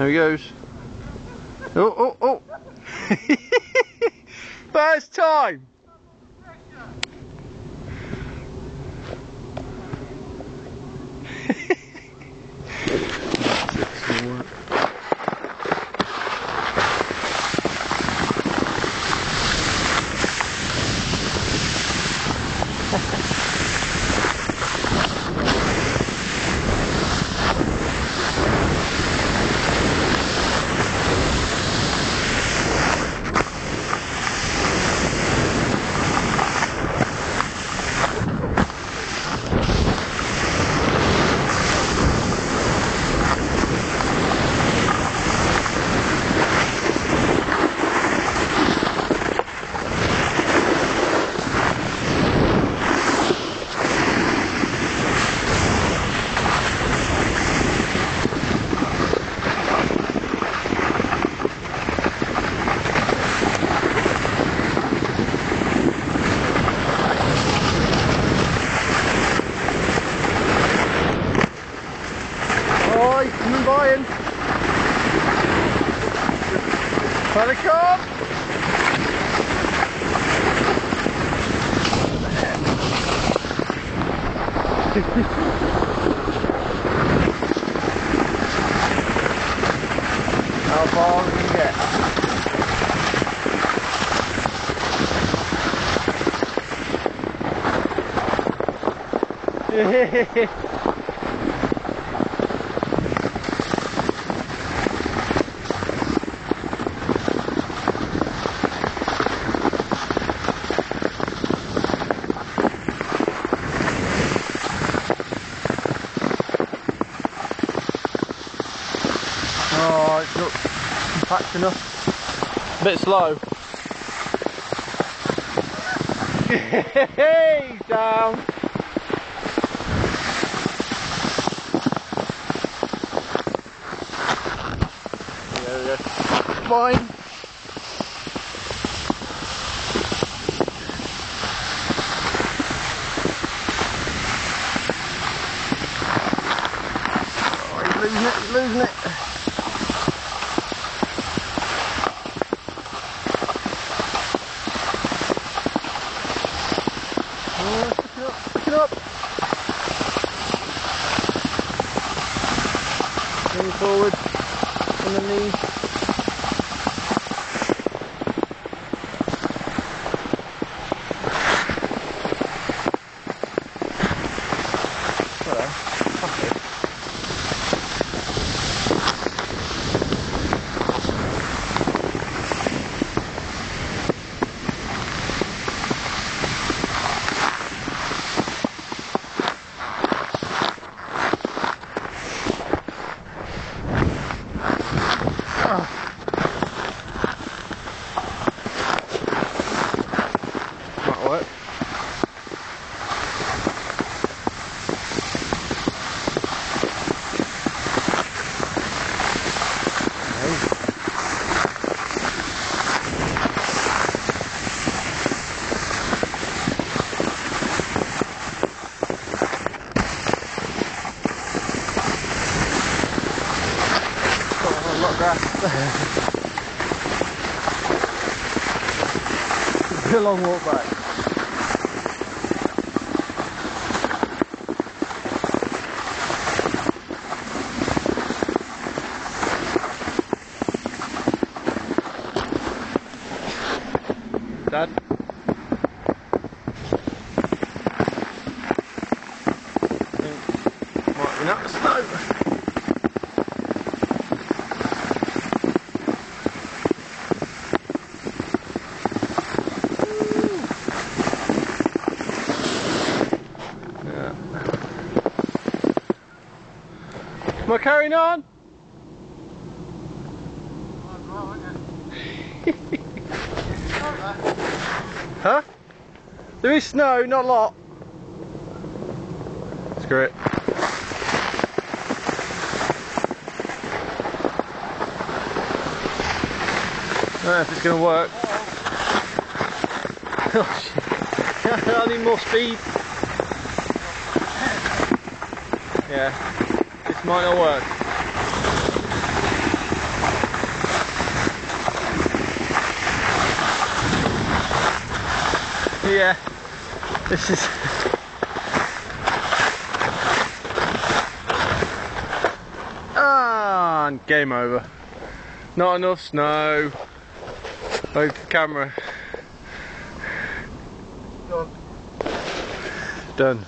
There he goes. Oh, oh, oh. First time. Oh, he's coming by him. Pelican! How far can you get? Oh, it's not compact enough. A Bit slow. Down. There we go. Fine. Oh, losing it, losing it. Oh, pick it up, pick it up. Forward on the knees. A lot of grass. It's a long walk back. Dad? Think might be enough snow. Yeah. Am I carrying on? Huh? There is snow, not a lot. Screw it. I don't know if it's going to work. oh shit. I need more speed. Yeah. It's not work. Yeah, this is. and ah, game over. Not enough snow. Both the camera. Done. Done.